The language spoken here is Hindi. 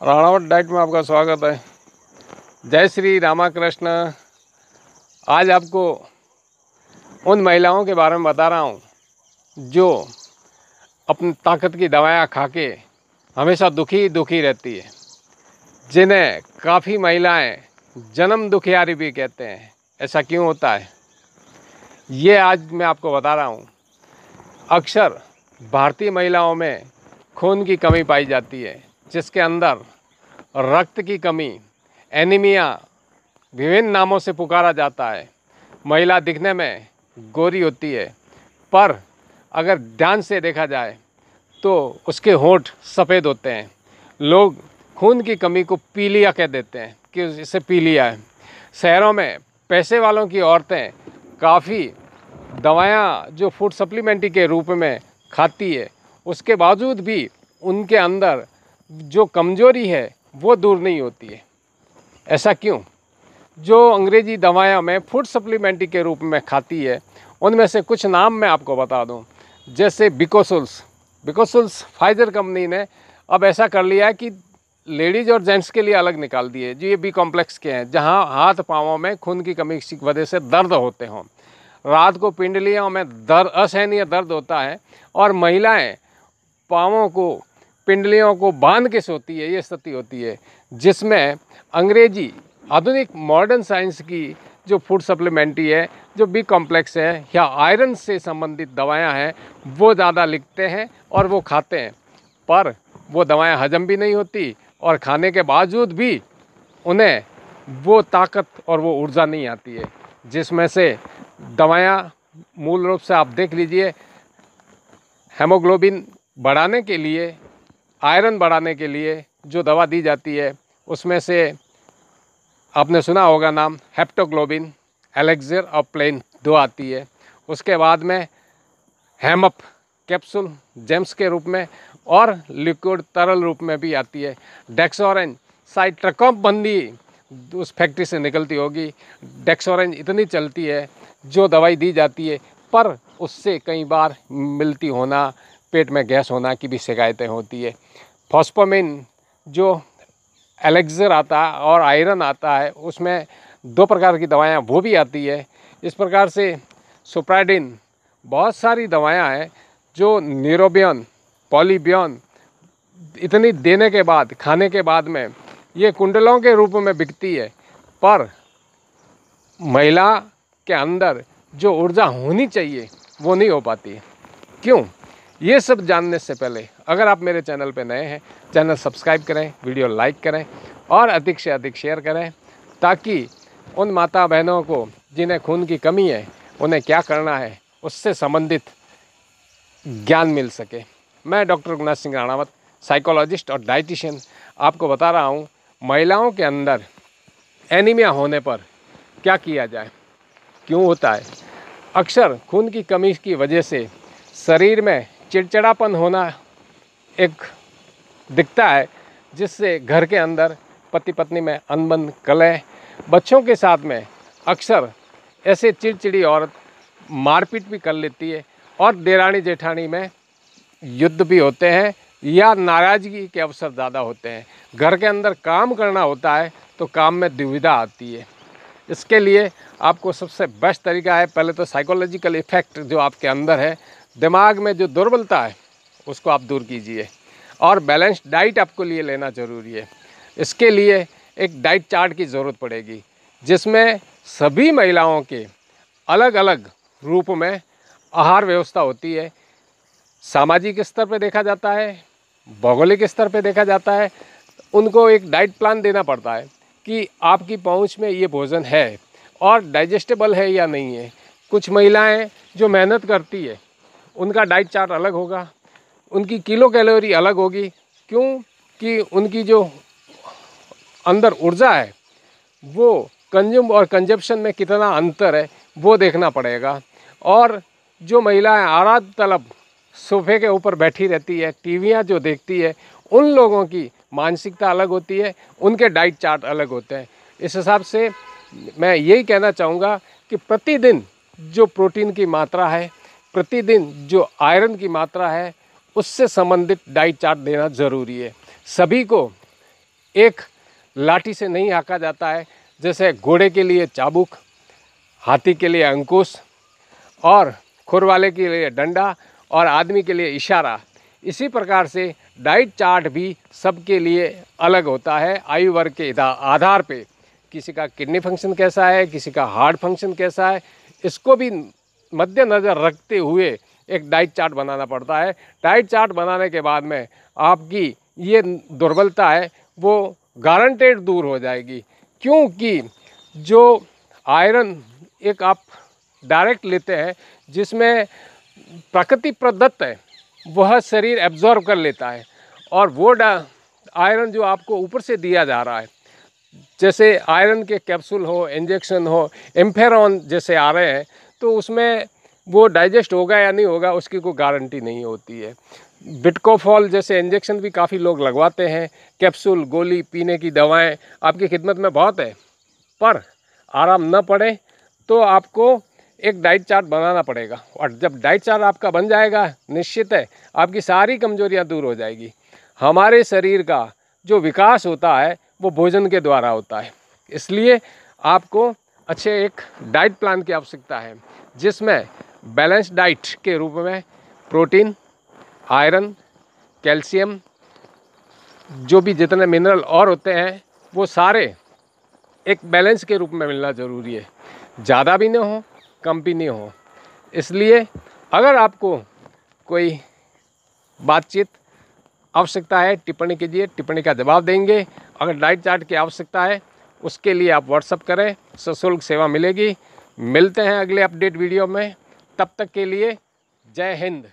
राणावत डाइट में आपका स्वागत है। जय श्री रामाकृष्ण। आज आपको उन महिलाओं के बारे में बता रहा हूँ, जो अपनी ताकत की दवाएँ खा के हमेशा दुखी दुखी रहती है, जिन्हें काफ़ी महिलाएँ जन्म दुखियारी भी कहते हैं। ऐसा क्यों होता है? ये आज मैं आपको बता रहा हूँ। अक्सर भारतीय महिलाओं में खून की कमी पाई जाती है। जिसके अंदर रक्त की कमी, एनीमिया, विभिन्न नामों से पुकारा जाता है। महिला दिखने में गोरी होती है, पर अगर ध्यान से देखा जाए तो उसके होंठ सफ़ेद होते हैं। लोग खून की कमी को पीलिया कह देते हैं कि इसे पीलिया है। शहरों में पैसे वालों की औरतें काफ़ी दवायाँ जो फ़ूड सप्लीमेंट्री के रूप में खाती है, उसके बावजूद भी उनके अंदर जो कमज़ोरी है, वो दूर नहीं होती है। ऐसा क्यों? जो अंग्रेज़ी दवायाँ में फ़ूड सप्लीमेंट्री के रूप में खाती है, उनमें से कुछ नाम मैं आपको बता दूँ। जैसे बिकोसुल्स बिकोसुल्स फाइजर कंपनी ने अब ऐसा कर लिया है कि लेडीज़ और जेंट्स के लिए अलग निकाल दिए। जो ये बी कॉम्प्लेक्स के हैं, जहाँ हाथ पाँवों में खून की कमी की वजह से दर्द होते हों। रात को पिंडलियों में दर्द असहनीय दर्द होता है, और महिलाएँ पाँवों को पिंडलियों को बाँध के सोती है, ये स्थिति होती है, जिसमें अंग्रेज़ी आधुनिक मॉडर्न साइंस की जो फ़ूड सप्लीमेंट्री है, जो बी कॉम्प्लेक्स है, या आयरन से संबंधित दवायां हैं, वो ज़्यादा लिखते हैं और वो खाते हैं। पर वो दवाएँ हजम भी नहीं होती और खाने के बावजूद भी उन्हें वो ताकत और वो ऊर्जा नहीं आती है, जिसमें से दवायां मूल रूप से आप देख लीजिए हेमोग्लोबिन बढ़ाने के लिए आयरन बढ़ाने के लिए जो दवा दी जाती है, उसमें से आपने सुना होगा नाम हेप्टोग्लोबिन एलेक्जर और प्लेन दो आती है। उसके बाद में हेमप कैप्सूल, जेम्स के रूप में और लिक्विड तरल रूप में भी आती है। डेक्सोरेंज साइट्रकॉम बंदी उस फैक्ट्री से निकलती होगी। डेक्सोरेंज इतनी चलती है, जो दवाई दी जाती है, पर उससे कई बार मिलती होना पेट में गैस होना की भी शिकायतें होती है। फॉस्पोमिन जो एलेक्जर आता है और आयरन आता है, उसमें दो प्रकार की दवाएँ वो भी आती है। इस प्रकार से सुप्राडिन बहुत सारी दवाएँ हैं जो नीरोबियन पॉलीबियन, इतनी देने के बाद, खाने के बाद में, ये कुंडलों के रूप में बिकती है। पर महिला के अंदर जो ऊर्जा होनी चाहिए, वो नहीं हो पाती है। क्यों? ये सब जानने से पहले, अगर आप मेरे चैनल पर नए हैं, चैनल सब्सक्राइब करें, वीडियो लाइक करें और अधिक से अधिक शेयर करें, ताकि उन माता बहनों को जिन्हें खून की कमी है, उन्हें क्या करना है, उससे संबंधित ज्ञान मिल सके। मैं डॉक्टर गुनाथ सिंह राणावत, साइकोलॉजिस्ट और डाइटिशियन, आपको बता रहा हूँ, महिलाओं के अंदर एनीमिया होने पर क्या किया जाए, क्यों होता है? अक्सर खून की कमी की वजह से शरीर में चिड़चिड़ापन होना एक दिखता है, जिससे घर के अंदर पति पत्नी में अनबन, कलह, बच्चों के साथ में अक्सर ऐसे चिड़चिड़ी औरत मारपीट भी कर लेती है और देरानी जेठानी में युद्ध भी होते हैं या नाराज़गी के अवसर ज़्यादा होते हैं। घर के अंदर काम करना होता है तो काम में दुविधा आती है। इसके लिए आपको सबसे बेस्ट तरीका है, पहले तो साइकोलॉजिकल इफ़ेक्ट जो आपके अंदर है दिमाग में जो दुर्बलता है, उसको आप दूर कीजिए। और बैलेंस्ड डाइट आपको लिए लेना ज़रूरी है। इसके लिए एक डाइट चार्ट की ज़रूरत पड़ेगी, जिसमें सभी महिलाओं के अलग अलग रूप में आहार व्यवस्था होती है। सामाजिक स्तर पर देखा जाता है, भौगोलिक स्तर पर देखा जाता है। उनको एक डाइट प्लान देना पड़ता है कि आपकी पहुँच में ये भोजन है और डाइजेस्टेबल है या नहीं है। कुछ महिलाएँ जो मेहनत करती है उनका डाइट चार्ट अलग होगा, उनकी किलो कैलोरी अलग होगी। क्यों? कि उनकी जो अंदर ऊर्जा है, वो कंज्यूम और कंजप्शन में कितना अंतर है, वो देखना पड़ेगा। और जो महिलाएँ आराध तलब सोफे के ऊपर बैठी रहती है, टीवियाँ जो देखती है, उन लोगों की मानसिकता अलग होती है, उनके डाइट चार्ट अलग होते हैं। इस हिसाब से मैं यही कहना चाहूँगा कि प्रतिदिन जो प्रोटीन की मात्रा है प्रतिदिन जो आयरन की मात्रा है, उससे संबंधित डाइट चार्ट देना ज़रूरी है। सभी को एक लाठी से नहीं हाँका जाता है, जैसे घोड़े के लिए चाबुक, हाथी के लिए अंकुश, और खुर वाले के लिए डंडा, और आदमी के लिए इशारा। इसी प्रकार से डाइट चार्ट भी सबके लिए अलग होता है, आयु वर्ग के आधार पे। किसी का किडनी फ़ंक्शन कैसा है, किसी का हार्ट फ़ंक्शन कैसा है, इसको भी मद्देनज़र रखते हुए एक डाइट चार्ट बनाना पड़ता है। डाइट चार्ट बनाने के बाद में आपकी ये दुर्बलता है, वो गारंटेड दूर हो जाएगी। क्योंकि जो आयरन एक आप डायरेक्ट लेते हैं, जिसमें प्रकृति प्रदत्त है, वह शरीर एब्जॉर्व कर लेता है। और वो आयरन जो आपको ऊपर से दिया जा रहा है, जैसे आयरन के कैप्सूल हो, इंजेक्शन हो, एम्फेरॉन जैसे आ रहे हैं तो उसमें वो डाइजेस्ट होगा या नहीं होगा, उसकी कोई गारंटी नहीं होती है। बिटकोफॉल जैसे इंजेक्शन भी काफ़ी लोग लगवाते हैं। कैप्सूल गोली, पीने की दवाएँ, आपकी खिदमत में बहुत है। पर आराम न पड़े तो आपको एक डाइट चार्ट बनाना पड़ेगा। और जब डाइट चार्ट आपका बन जाएगा, निश्चित है, आपकी सारी कमजोरियाँ दूर हो जाएगी। हमारे शरीर का जो विकास होता है, वो भोजन के द्वारा होता है। इसलिए आपको अच्छे एक डाइट प्लान की आवश्यकता है। जिसमें बैलेंस डाइट के रूप में प्रोटीन, आयरन, कैल्शियम, जो भी जितने मिनरल और होते हैं, वो सारे एक बैलेंस के रूप में मिलना ज़रूरी है। ज़्यादा भी ना हो, कम भी नहीं हो। इसलिए अगर आपको कोई बातचीत आवश्यकता है, टिप्पणी कीजिए, टिप्पणी का जवाब देंगे। अगर डाइट चार्ट की आवश्यकता है, उसके लिए आप व्हाट्सअप करें, सशुल्क सेवा मिलेगी। मिलते हैं अगले अपडेट वीडियो में। तब तक के लिए जय हिंद।